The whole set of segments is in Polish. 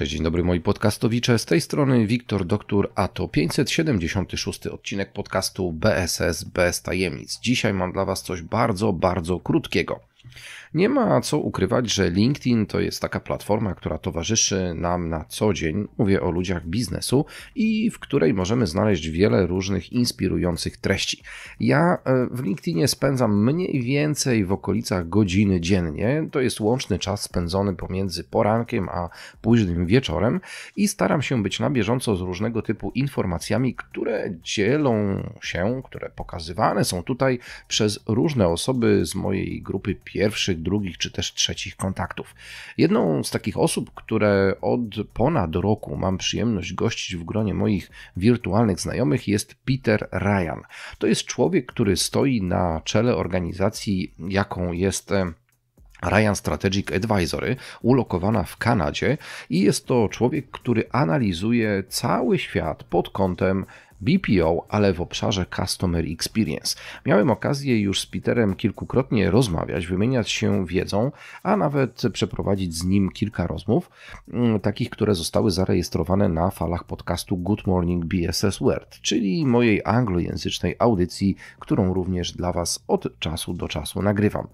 Cześć, dzień dobry moi podcastowicze. Z tej strony Wiktor Doktor, a to 576 odcinek podcastu BSS bez tajemnic. Dzisiaj mam dla Was coś bardzo, bardzo krótkiego. Nie ma co ukrywać, że LinkedIn to jest taka platforma, która towarzyszy nam na co dzień. Mówię o ludziach biznesu i w której możemy znaleźć wiele różnych inspirujących treści. Ja e, w LinkedInie spędzam mniej więcej w okolicach godziny dziennie. To jest łączny czas spędzony pomiędzy porankiem a późnym wieczorem i staram się być na bieżąco z różnego typu informacjami, które dzielą się, które pokazywane są tutaj przez różne osoby z mojej grupy pierwszych drugich czy też trzecich kontaktów. Jedną z takich osób, które od ponad roku mam przyjemność gościć w gronie moich wirtualnych znajomych jest Peter Ryan. To jest człowiek, który stoi na czele organizacji, jaką jest e, Ryan Strategic Advisory, ulokowana w Kanadzie, i jest to człowiek, który analizuje cały świat pod kątem BPO, ale w obszarze Customer Experience. Miałem okazję już z Peterem kilkukrotnie rozmawiać, wymieniać się wiedzą, a nawet przeprowadzić z nim kilka rozmów, mm, takich, które zostały zarejestrowane na falach podcastu Good Morning BSS World, czyli mojej anglojęzycznej audycji, którą również dla Was od czasu do czasu nagrywam.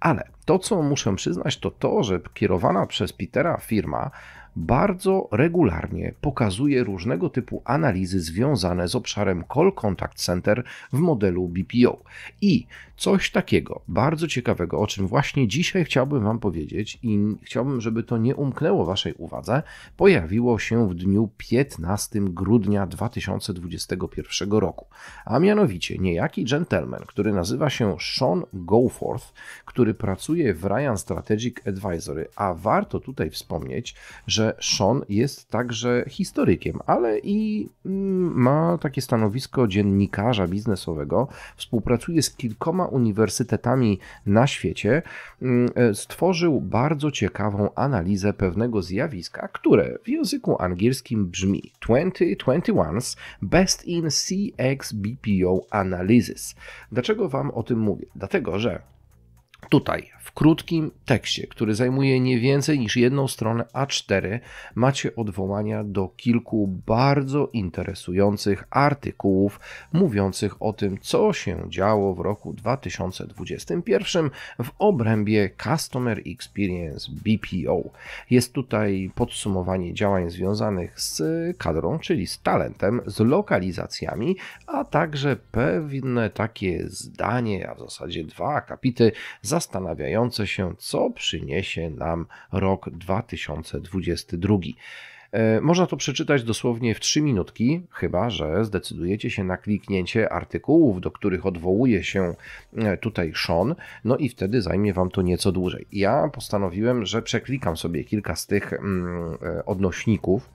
Ale to, co muszę przyznać, to to, że kierowana przez Petera firma bardzo regularnie pokazuje różnego typu analizy związane z obszarem Call Contact Center w modelu BPO. I coś takiego bardzo ciekawego, o czym właśnie dzisiaj chciałbym Wam powiedzieć i chciałbym, żeby to nie umknęło Waszej uwadze, pojawiło się w dniu 15 grudnia 2021 roku. A mianowicie niejaki gentleman, który nazywa się Sean Goforth, który pracuje w Ryan Strategic Advisory, a warto tutaj wspomnieć, że że Sean jest także historykiem, ale i mm, ma takie stanowisko dziennikarza biznesowego. Współpracuje z kilkoma uniwersytetami na świecie. Mm, e, stworzył bardzo ciekawą analizę pewnego zjawiska, które w języku angielskim brzmi 2021's Best in CX BPO Analysis. Dlaczego Wam o tym mówię? Dlatego, że Tutaj, w krótkim tekście, który zajmuje nie więcej niż jedną stronę A4, macie odwołania do kilku bardzo interesujących artykułów mówiących o tym, co się działo w roku 2021 w obrębie Customer Experience BPO. Jest tutaj podsumowanie działań związanych z kadrą, czyli z talentem, z lokalizacjami, a także pewne takie zdanie, a w zasadzie dwa akapity zastanawiające się, co przyniesie nam rok 2022. E, można to przeczytać dosłownie w 3 minutki, chyba że zdecydujecie się na kliknięcie artykułów, do których odwołuje się e, tutaj Sean, no i wtedy zajmie Wam to nieco dłużej. Ja postanowiłem, że przeklikam sobie kilka z tych mm, e, odnośników,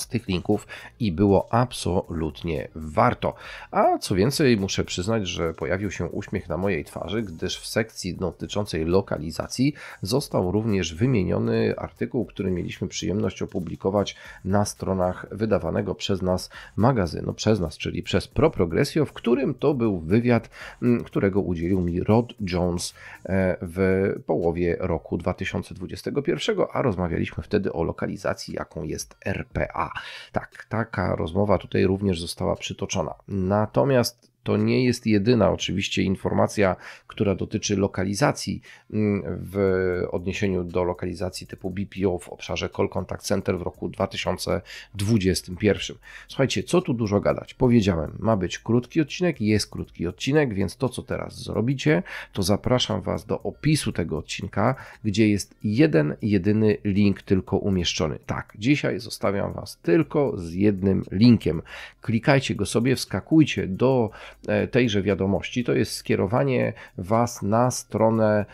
z tych linków i było absolutnie warto. A co więcej, muszę przyznać, że pojawił się uśmiech na mojej twarzy, gdyż w sekcji dotyczącej lokalizacji został również wymieniony artykuł, który mieliśmy przyjemność opublikować na stronach wydawanego przez nas magazynu, przez nas, czyli przez Pro Progressio, w którym to był wywiad, mm, którego udzielił mi Rod Jones e, w połowie roku 2021, a rozmawialiśmy wtedy o lokalizacji, jaką jest RPA. Tak, taka rozmowa tutaj również została przytoczona. Natomiast to nie jest jedyna oczywiście informacja, która dotyczy lokalizacji mm, w odniesieniu do lokalizacji typu BPO w obszarze Call Contact Center w roku 2021. Słuchajcie, co tu dużo gadać? Powiedziałem, ma być krótki odcinek, jest krótki odcinek, więc to co teraz zrobicie, to zapraszam Was do opisu tego odcinka, gdzie jest jeden, jedyny link tylko umieszczony. Tak, dzisiaj zostawiam Was tylko z jednym linkiem. Klikajcie go sobie, wskakujcie do tejże wiadomości, to jest skierowanie Was na stronę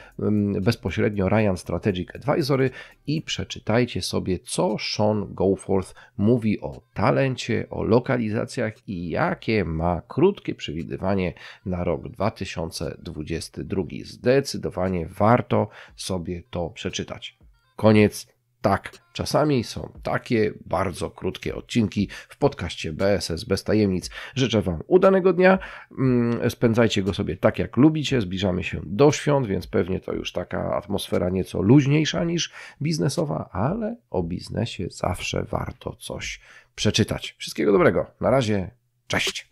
bezpośrednio Ryan Strategic Advisory i przeczytajcie sobie, co Sean Goforth mówi o talencie, o lokalizacjach i jakie ma krótkie przewidywanie na rok 2022. Zdecydowanie warto sobie to przeczytać. Koniec Tak, czasami są takie bardzo krótkie odcinki w podcaście BSS bez tajemnic. Życzę Wam udanego dnia. Mm, spędzajcie go sobie tak, jak lubicie. Zbliżamy się do świąt, więc pewnie to już taka atmosfera nieco luźniejsza niż biznesowa, ale o biznesie zawsze warto coś przeczytać. Wszystkiego dobrego. Na razie, cześć.